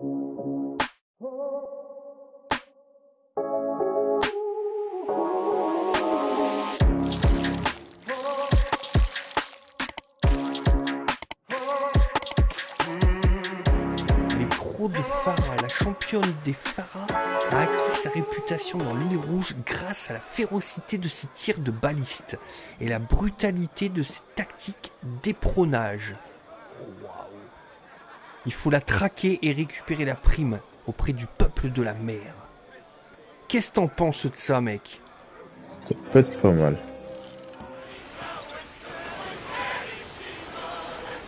Les crocs de Farah, la championne des Farah, a acquis sa réputation dans l'île Rouge grâce à la férocité de ses tirs de baliste et la brutalité de ses tactiques d'éperonage. Il faut la traquer et récupérer la prime auprès du peuple de la mer. Qu'est-ce que t'en penses de ça, mec? Ça peut être pas mal.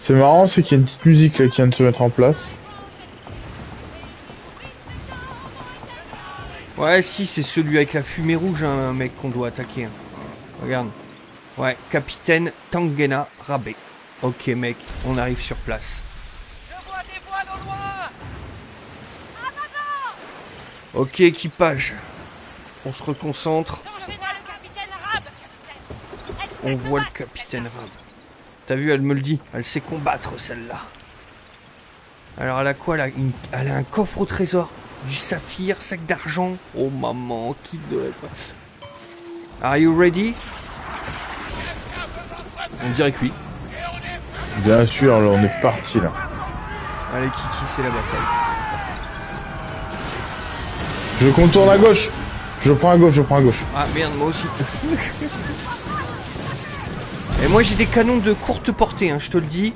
C'est marrant, c'est qu'il y a une petite musique là qui vient de se mettre en place. Ouais, si, c'est celui avec la fumée rouge, hein, mec, qu'on doit attaquer. Regarde. Ouais, capitaine Tangena Rabé. Ok, mec, on arrive sur place. Je vois des voiles au loin Ok, équipage. On se reconcentre. Elle On voit le capitaine Rab. T'as vu, elle me le dit. Elle sait combattre, celle-là. Alors, elle a quoi, là? Une- Elle a un coffre au trésor. Du saphir, sac d'argent. Oh, maman, qui de... Are you ready? On dirait que oui. Bien sûr, là, on est parti là. Allez, Kiki, c'est la bataille. Je contourne à gauche. Je prends à gauche, je prends à gauche. Ah merde, moi aussi. Et moi j'ai des canons de courte portée, hein, je te le dis.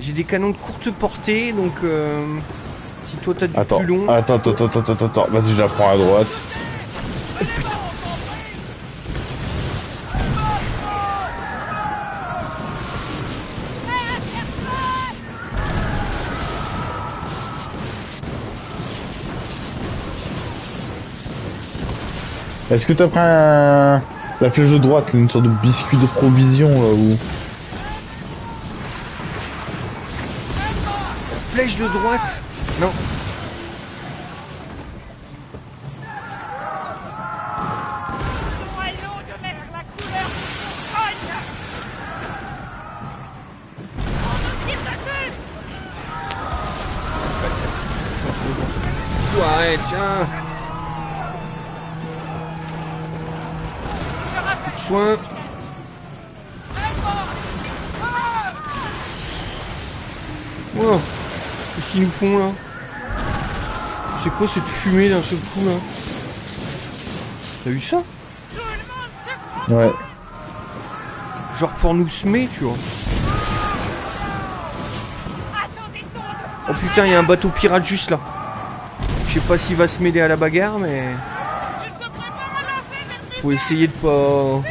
J'ai des canons de courte portée, donc euh, si toi t'as du Attends, plus long. attends, attends, attends, attends, attends, attends. Vas-y, je la prends à droite. Est-ce que t'as pris un... la flèche de droite, une sorte de biscuit de provision là ou Flèche de droite Non. Noyau soin. Wow. Qu'est-ce qu'ils nous font là? C'est quoi cette fumée d'un seul coup là? T'as vu ça? Ouais. Genre pour nous semer, tu vois. Oh putain, il y a un bateau pirate juste là. Je sais pas s'il va se mêler à la bagarre, mais. Faut essayer de pas.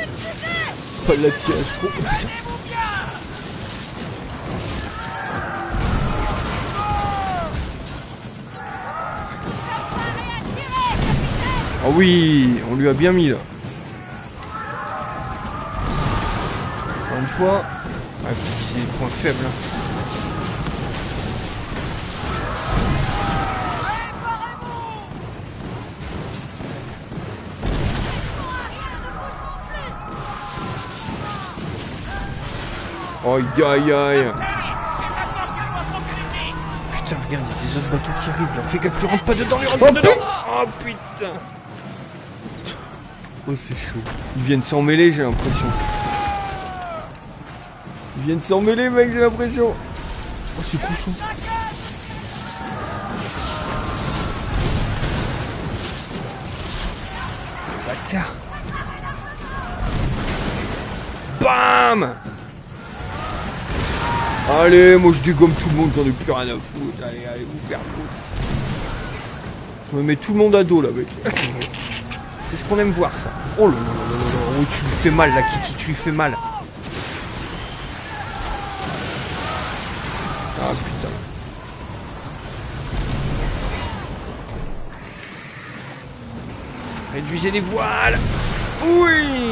Pas l'attirer trop. Oh oui, on lui a bien mis là. Encore une fois. Faut viser les points hein. Aïe aïe aïe Putain regarde, il y a des autres bateaux qui arrivent là. Fais gaffe, lui rentre pas dedans, lui rentre pas dedans Oh putain Oh c'est chaud. Ils viennent s'en mêler j'ai l'impression. Ils viennent s'en mêler mec j'ai l'impression. Oh c'est ça. Bâtard BAM Allez, moi je dégomme tout le monde, j'en ai plus rien à foutre. Allez, allez, vous faire foutre. Je me mets tout le monde à dos là, mec. C'est ce qu'on aime voir, ça. Oh là là là là. Oh, tu lui fais mal, là, Kiki, tu lui fais mal. Ah putain. Réduisez les voiles. Oui.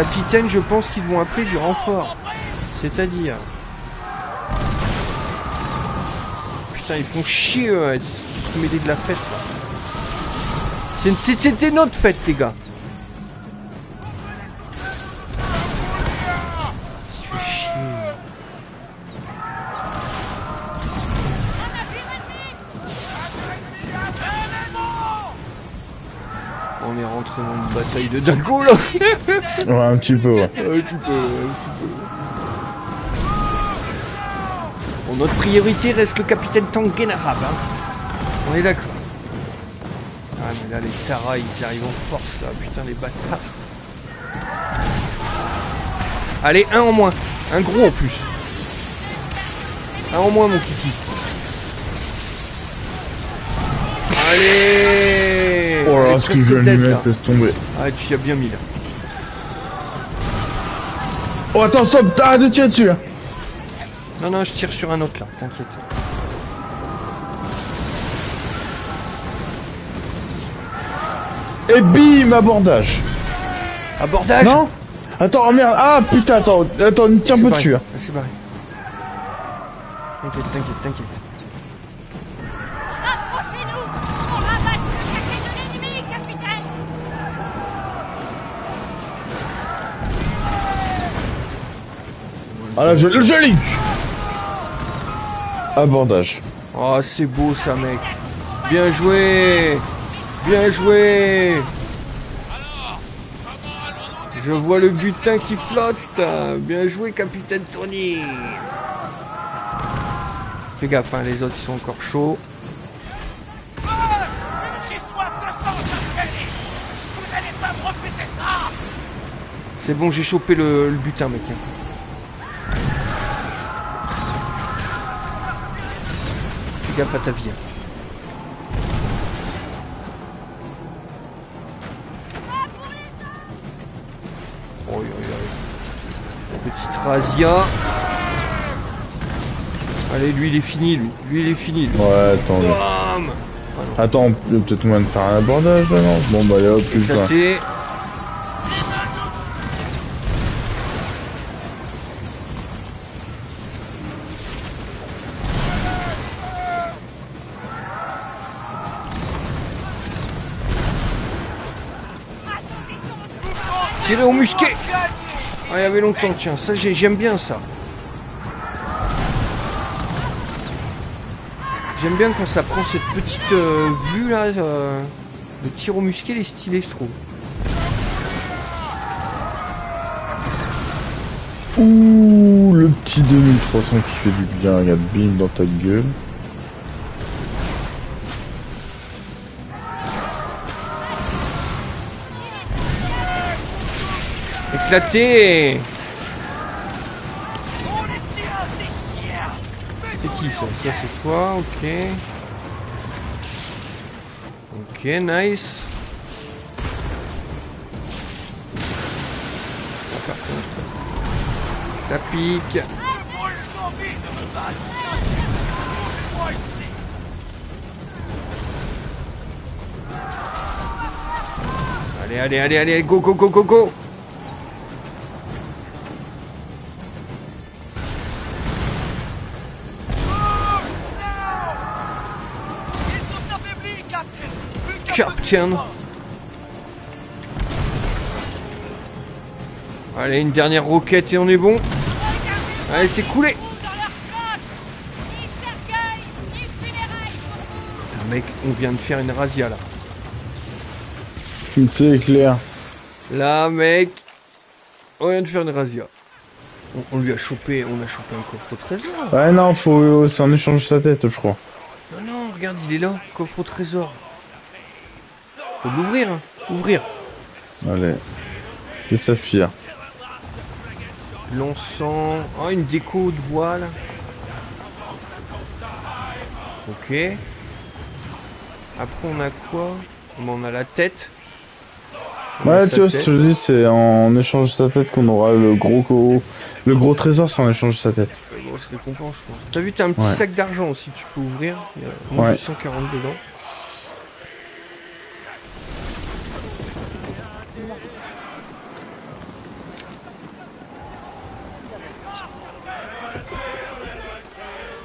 Capitaine, je pense qu'ils vont appeler du renfort. C'est-à-dire. Putain, ils font chier eux, à se mêler de la fête. C'était notre fête, les gars. Une bataille de dingo là Ouais, un petit peu, ouais. Un petit peu, un petit peu. Bon, notre priorité reste le capitaine Tanguy arabe, hein. On est d'accord. Ah mais là les Tara ils arrivent en force là, putain les bâtards. Allez, un en moins. Un gros en plus. Un en moins mon kiki. Allez Oh là, que presque lui là. mettre, laisse tomber. Ah tu y as bien mis là. Oh, attends, stop, t'arrêtes de tirer dessus, là. Non, non, je tire sur un autre là, t'inquiète. Et bim, abordage. Abordage Non? Attends, oh merde, ah putain, attends, attends, tiens un peu dessus, hein. Ah, C'est. T'inquiète, t'inquiète, t'inquiète. Ah là, je le joli Abordage. Oh, c'est beau ça, mec. Bien joué Bien joué Je vois le butin qui flotte. Bien joué, capitaine Tony. Fais gaffe, hein, les autres sont encore chauds. C'est bon, j'ai chopé le, le butin, mec. Gaffe à ta vie. oi. Petite razzia. Allez, lui il est fini, lui. Lui il est fini, lui. Ouais, attends. Attends, peut-être moyen de faire un abordage, là, non Bon, bah, allez, hop, putain. Tirer au musquet Ah, il y avait longtemps, tiens. Ça, j'ai- j'aime bien ça. J'aime bien quand ça prend cette petite euh, vue là. euh, le tir au musquet, il est stylé, je trouve. Ouh, le petit 2300 qui fait du bien, regarde, bim, dans ta gueule. C'est qui ça? Ça c'est toi, ok. Ok, nice. Ça pique. Allez, allez, allez, allez, go, go, go, go, go Captain. Allez, une dernière roquette et on est bon. Allez, c'est coulé Putain, mec, on vient de faire une razzia là. C'est clair. Là, mec, on vient de faire une razzia. On, on lui a chopé, on a chopé un coffre au trésor. Ouais, non, faut, c'est en échange sa tête, je crois. Non, non, regarde, il est là, coffre au trésor. Faut l'ouvrir, hein. Ouvrir. Allez. Le saphir. L'encens. Oh, une déco de voile. Ok. Après, on a quoi? On a la tête. On Ouais, tu vois, ce tête. que je dis, c'est en échange de sa tête qu'on aura le gros co... Le gros trésor, c'est en échange de sa tête. Grosse récompense. T'as vu, t'as un petit Ouais. sac d'argent aussi, tu peux ouvrir. Il y a Ouais. de 140 dedans.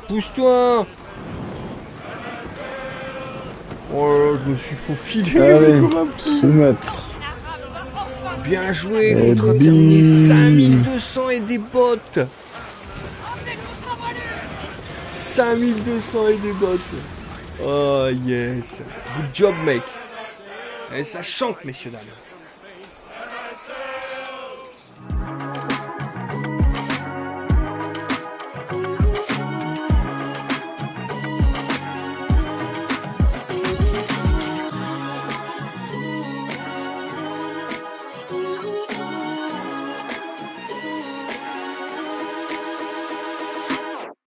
Pousse-toi Oh là là, je me suis faufilé Allez, comme un soumettre. Bien joué, Et contre terminé bim. 5200 et des bottes 5200 et des bottes Oh yes Good job mec Et ça chante, messieurs, dames.